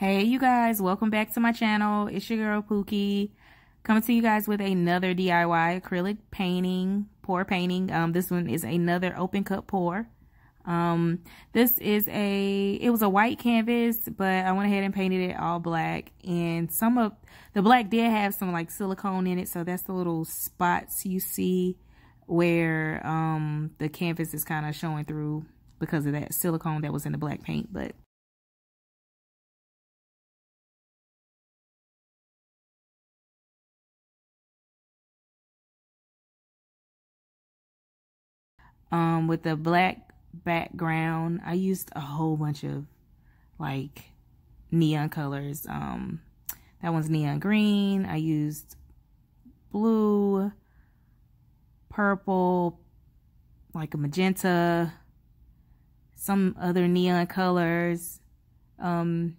Hey you guys, welcome back to my channel. It's your girl Pookie. Coming to you guys with another DIY acrylic painting, pour painting. Um, this one is another open cup pour. Um, this is a, it was a white canvas, but I went ahead and painted it all black. And some of, the black did have some like silicone in it. So that's the little spots you see where, um, the canvas is kind of showing through because of that silicone that was in the black paint. But um, with the black background. I used a whole bunch of like neon colors. Um, that one's neon green. I used blue, purple, like a magenta, some other neon colors. Um,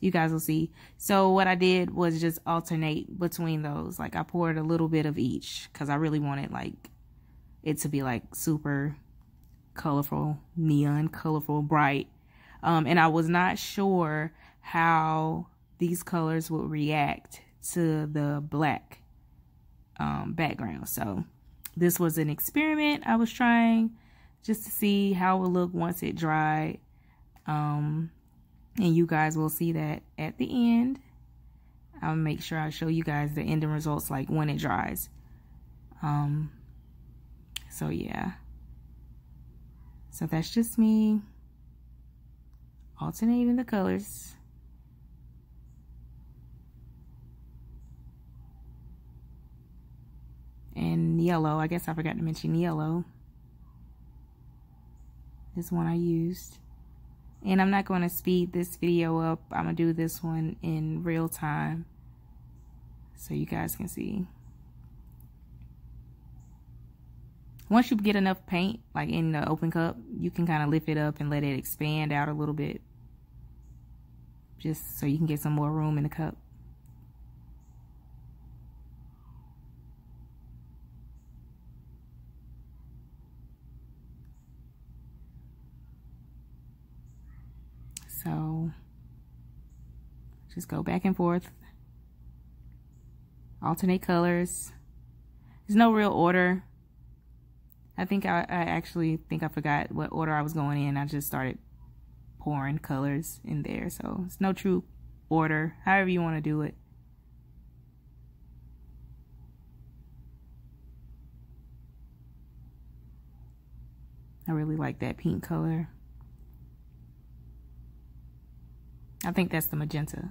you guys will see. So what I did was just alternate between those. Like I poured a little bit of each because I really wanted like it to be like super colorful, neon, colorful, bright. Um, and I was not sure how these colors would react to the black um, background. So this was an experiment I was trying just to see how it would look once it dried. Um, and you guys will see that at the end. I'll make sure I show you guys the ending results like when it dries. Um, so yeah. So that's just me alternating the colors. And yellow, I guess I forgot to mention yellow. This one I used. And I'm not going to speed this video up. I'm going to do this one in real time so you guys can see. Once you get enough paint, like in the open cup, you can kind of lift it up and let it expand out a little bit. Just so you can get some more room in the cup. So, just go back and forth. Alternate colors. There's no real order I think I, I actually think I forgot what order I was going in. I just started pouring colors in there. So it's no true order, however you want to do it. I really like that pink color. I think that's the magenta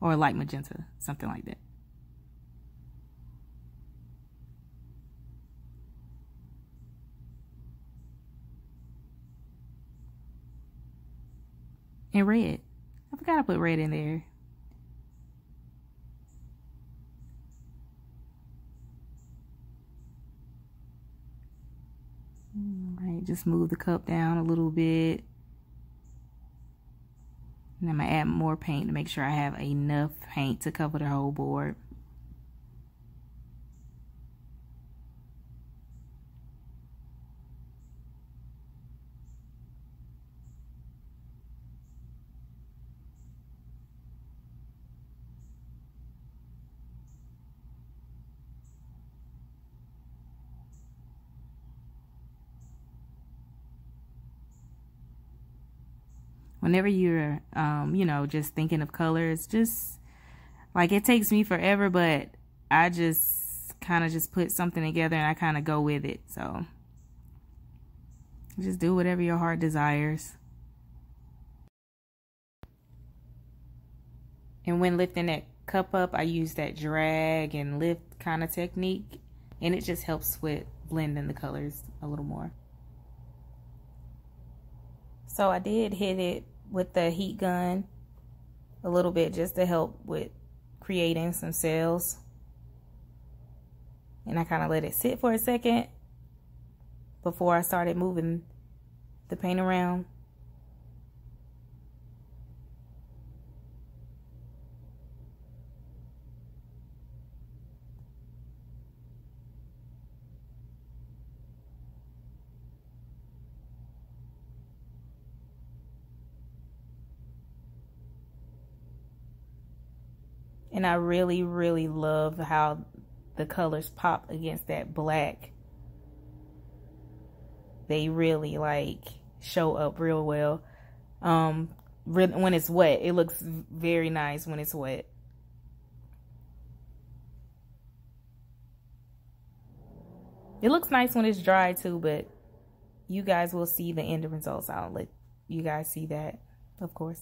or light magenta, something like that. And red. I forgot to put red in there. Mm, Alright, just move the cup down a little bit. And I'm going to add more paint to make sure I have enough paint to cover the whole board. Whenever you're um you know just thinking of colors just like it takes me forever but i just kind of just put something together and i kind of go with it so. Just do whatever your heart desires. And when lifting that cup up i use that drag and lift kind of technique and it just helps with blending the colors a little more. So I did hit it with the heat gun a little bit just to help with creating some cells. And I kind of let it sit for a second before I started moving the paint around. And I really, really love how the colors pop against that black. They really like show up real well. Um, when it's wet, it looks very nice when it's wet. It looks nice when it's dry too, but you guys will see the end results. I'll let you guys see that, of course.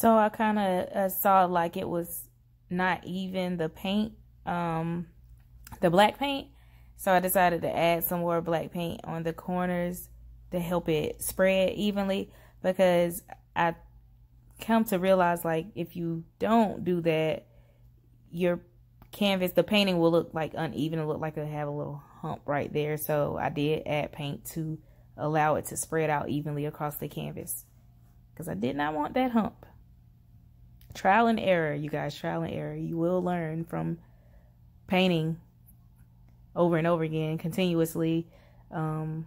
So I kind of uh, saw like it was not even the paint, um, the black paint. So I decided to add some more black paint on the corners to help it spread evenly because I come to realize like if you don't do that, your canvas, the painting will look like uneven. It'll look like it'll have a little hump right there. So I did add paint to allow it to spread out evenly across the canvas because I did not want that hump trial and error, you guys, trial and error. You will learn from painting over and over again continuously. Um,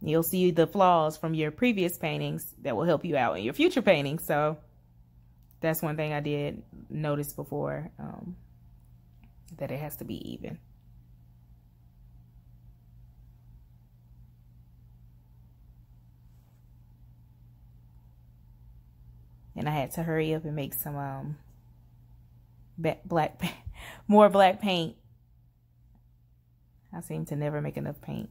you'll see the flaws from your previous paintings that will help you out in your future paintings. So that's one thing I did notice before um, that it has to be even. And I had to hurry up and make some um black more black paint. I seem to never make enough paint.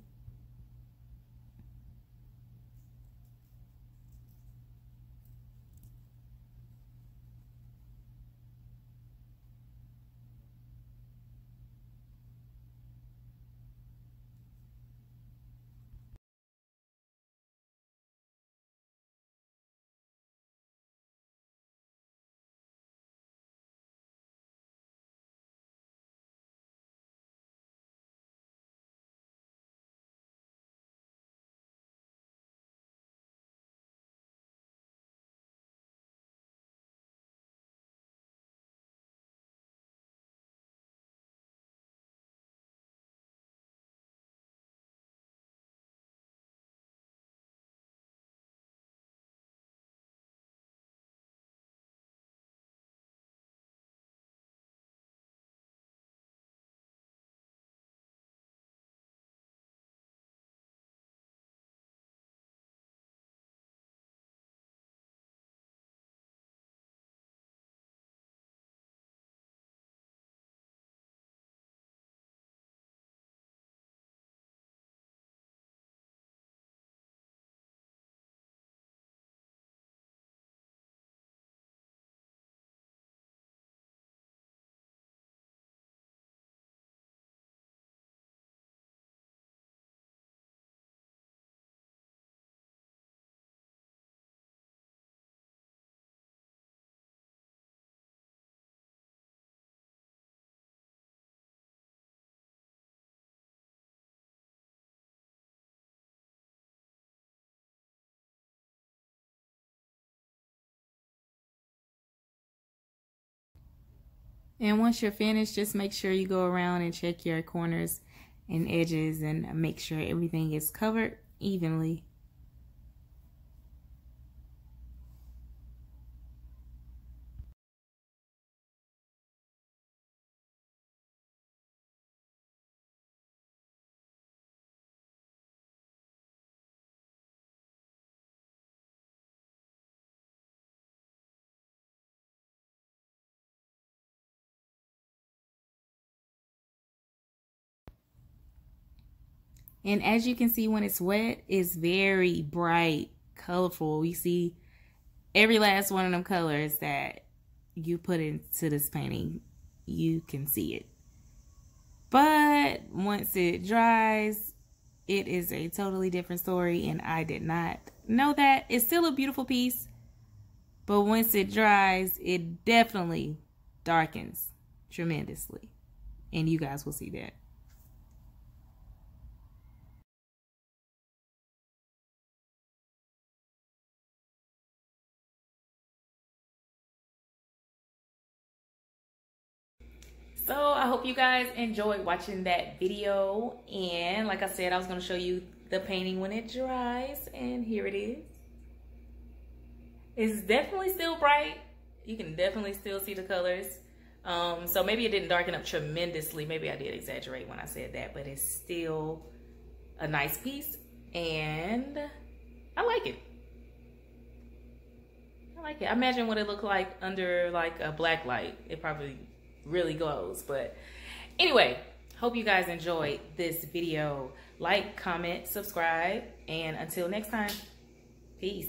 And once you're finished, just make sure you go around and check your corners and edges and make sure everything is covered evenly. And as you can see when it's wet, it's very bright, colorful. You see every last one of them colors that you put into this painting, you can see it. But once it dries, it is a totally different story and I did not know that. It's still a beautiful piece, but once it dries, it definitely darkens tremendously. And you guys will see that. So I hope you guys enjoyed watching that video. And like I said, I was going to show you the painting when it dries. And here it is. It's definitely still bright. You can definitely still see the colors. Um, so maybe it didn't darken up tremendously. Maybe I did exaggerate when I said that. But it's still a nice piece. And I like it. I like it. I imagine what it looked like under like a black light. It probably really glows. But anyway, hope you guys enjoyed this video. Like, comment, subscribe, and until next time, peace.